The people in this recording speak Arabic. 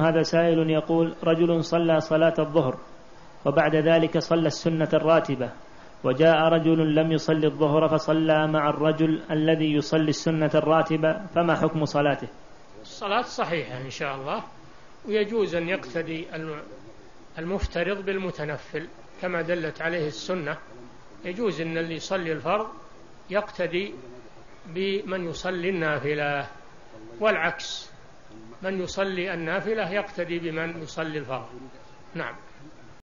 هذا سائل يقول رجل صلى صلاة الظهر وبعد ذلك صلى السنة الراتبة وجاء رجل لم يصلي الظهر فصلى مع الرجل الذي يصلي السنة الراتبة فما حكم صلاته؟ الصلاة صحيحة إن شاء الله ويجوز أن يقتدي المفترض بالمتنفل كما دلت عليه السنة. يجوز أن اللي يصلي الفرض يقتدي بمن يصلي النافلة والعكس. من يصلي النافلة يقتدي بمن يصلي الفرض نعم.